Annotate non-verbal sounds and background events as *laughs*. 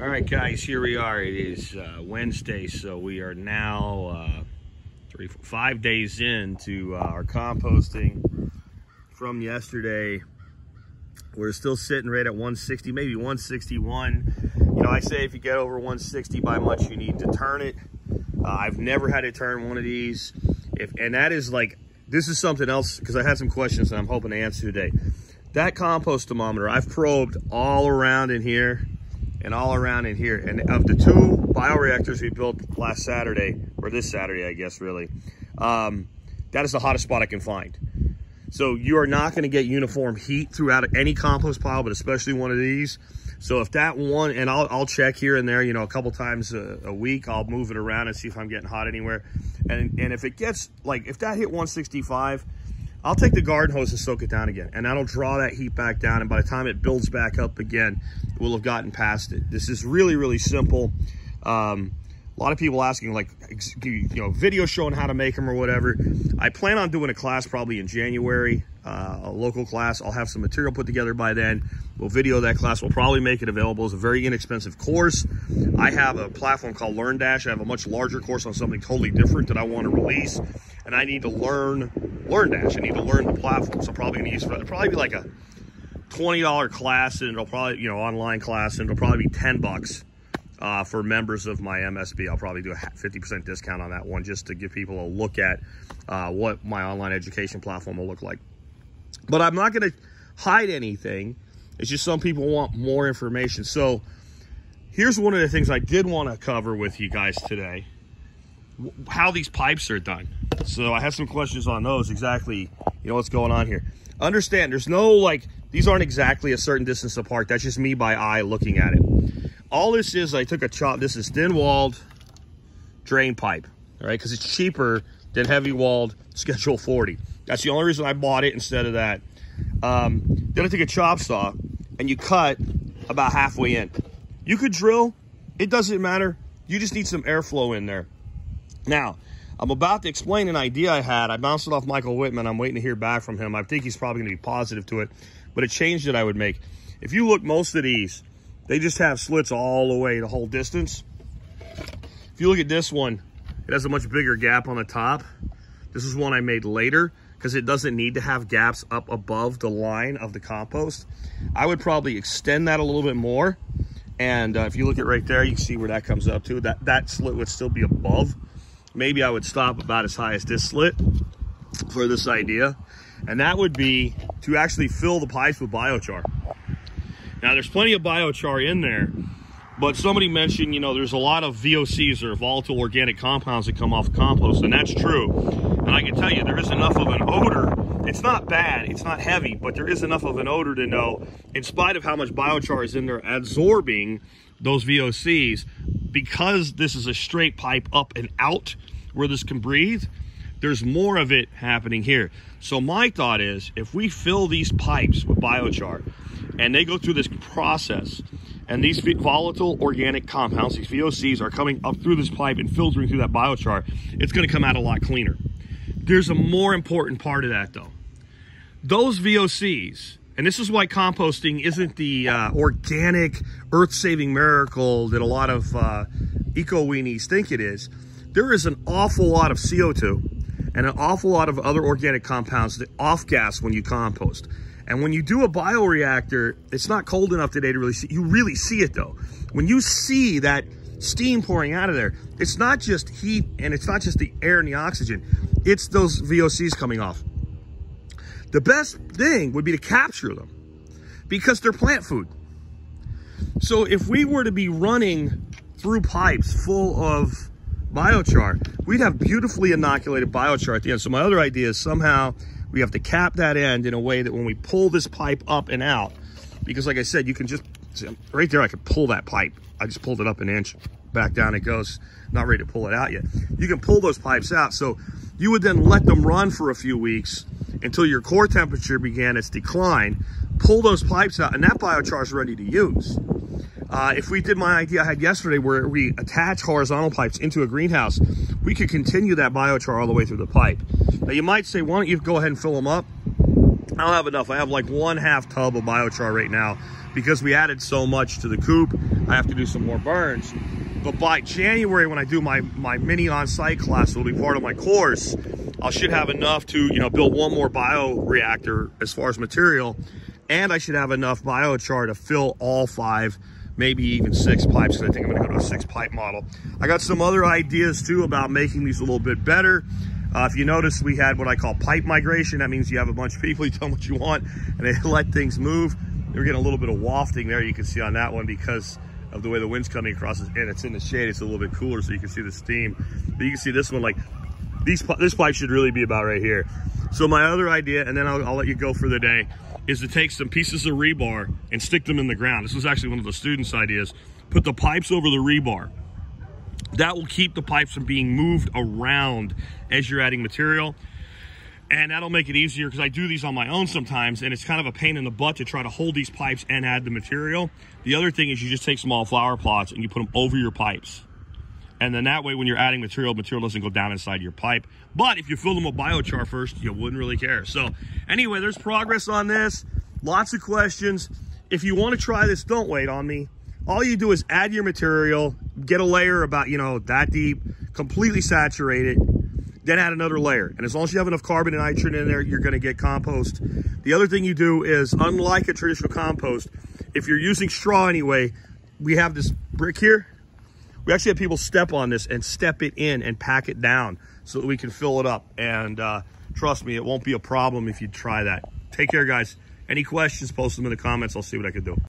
All right, guys, here we are. It is uh, Wednesday, so we are now uh, three, four, five days into uh, our composting from yesterday. We're still sitting right at 160, maybe 161. You know, I say if you get over 160 by much, you need to turn it. Uh, I've never had to turn one of these. If And that is like, this is something else, because I had some questions and I'm hoping to answer today. That compost thermometer, I've probed all around in here and all around in here. And of the two bioreactors we built last Saturday, or this Saturday, I guess, really, um, that is the hottest spot I can find. So you are not going to get uniform heat throughout any compost pile, but especially one of these. So if that one, and I'll, I'll check here and there, you know, a couple times a, a, week, I'll move it around and see if I'm getting hot anywhere. And, and if it gets, like, if that hit 165, I'll take the garden hose and soak it down again. And that'll draw that heat back down. And by the time it builds back up again, we'll have gotten past it. This is really, really simple. Um, a lot of people asking like, you know, video showing how to make them or whatever. I plan on doing a class probably in January, uh, a local class. I'll have some material put together by then. We'll video that class. We'll probably make it available It's a very inexpensive course. I have a platform called LearnDash. I have a much larger course on something totally different that I want to release. And I need to learn LearnDash. I need to learn the platform. So I'm probably going to use it. It'll probably be like a $20 class and it'll probably, you know, online class and it'll probably be 10 bucks uh, for members of my MSB. I'll probably do a 50% discount on that one just to give people a look at uh, what my online education platform will look like. But I'm not going to hide anything. It's just some people want more information. So here's one of the things I did want to cover with you guys today. How these pipes are done. So I have some questions on those, exactly, you know, what's going on here. Understand, there's no, like, these aren't exactly a certain distance apart. That's just me by eye looking at it all this is, I took a chop. This is thin-walled drain pipe, right? Because it's cheaper than heavy-walled Schedule 40. That's the only reason I bought it instead of that. Um, then I took a chop saw, and you cut about halfway in. You could drill. It doesn't matter. You just need some airflow in there. Now, I'm about to explain an idea I had. I bounced it off Michael Whitman. I'm waiting to hear back from him. I think he's probably going to be positive to it, but a change that I would make. If you look most of these, they just have slits all the way the whole distance. If you look at this one, it has a much bigger gap on the top. This is one I made later because it doesn't need to have gaps up above the line of the compost. I would probably extend that a little bit more. And uh, if you look at right there, you can see where that comes up to. That, that slit would still be above. Maybe I would stop about as high as this slit for this idea. And that would be to actually fill the pipes with biochar. Now, there's plenty of biochar in there, but somebody mentioned, you know, there's a lot of VOCs or volatile organic compounds that come off compost, and that's true. And I can tell you, there is enough of an odor. It's not bad, it's not heavy, but there is enough of an odor to know, in spite of how much biochar is in there absorbing those VOCs, because this is a straight pipe up and out where this can breathe, there's more of it happening here. So my thought is, if we fill these pipes with biochar, and they go through this process and these volatile organic compounds, these VOCs, are coming up through this pipe and filtering through that biochar, it's going to come out a lot cleaner. There's a more important part of that, though. Those VOCs, and this is why composting isn't the uh, organic, earth-saving miracle that a lot of uh, eco-weenies think it is. There is an awful lot of CO2 and an awful lot of other organic compounds that off-gas when you compost. And when you do a bioreactor, it's not cold enough today to really see. You really see it though. When you see that steam pouring out of there, it's not just heat and it's not just the air and the oxygen. It's those VOCs coming off. The best thing would be to capture them because they're plant food. So if we were to be running through pipes full of biochar, we'd have beautifully inoculated biochar at the end. So my other idea is somehow we have to cap that end in a way that when we pull this pipe up and out, because like I said, you can just, right there, I could pull that pipe. I just pulled it up an inch, back down it goes. Not ready to pull it out yet. You can pull those pipes out. So you would then let them run for a few weeks until your core temperature began its decline, pull those pipes out, and that biochar is ready to use. Uh, if we did my idea I had yesterday where we attach horizontal pipes into a greenhouse, we could continue that biochar all the way through the pipe. Now you might say, why don't you go ahead and fill them up? I don't have enough. I have like one half tub of biochar right now because we added so much to the coop, I have to do some more burns. But by January, when I do my, my mini on-site class, it'll be part of my course, I should have enough to, you know, build one more bioreactor as far as material, and I should have enough biochar to fill all five, maybe even six pipes, because I think I'm gonna go to a six pipe model. I got some other ideas too about making these a little bit better. Uh, if you notice, we had what I call pipe migration. That means you have a bunch of people, *laughs* you tell them what you want, and they let things move. We're getting a little bit of wafting there, you can see on that one, because of the way the wind's coming across, and it's in the shade, it's a little bit cooler, so you can see the steam. But you can see this one, like, these this pipe should really be about right here. So my other idea, and then I'll, I'll let you go for the day, is to take some pieces of rebar and stick them in the ground. This was actually one of the students' ideas. Put the pipes over the rebar. That will keep the pipes from being moved around as you're adding material. And that'll make it easier because I do these on my own sometimes and it's kind of a pain in the butt to try to hold these pipes and add the material. The other thing is you just take small flower plots and you put them over your pipes. And then that way, when you're adding material, material doesn't go down inside your pipe. But if you fill them with biochar first, you wouldn't really care. So anyway, there's progress on this. Lots of questions. If you want to try this, don't wait on me. All you do is add your material, get a layer about, you know, that deep, completely saturate it, then add another layer. And as long as you have enough carbon and nitrogen in there, you're gonna get compost. The other thing you do is, unlike a traditional compost, if you're using straw anyway, we have this brick here, we actually have people step on this and step it in and pack it down so that we can fill it up. And uh, trust me, it won't be a problem if you try that. Take care, guys. Any questions, post them in the comments. I'll see what I can do.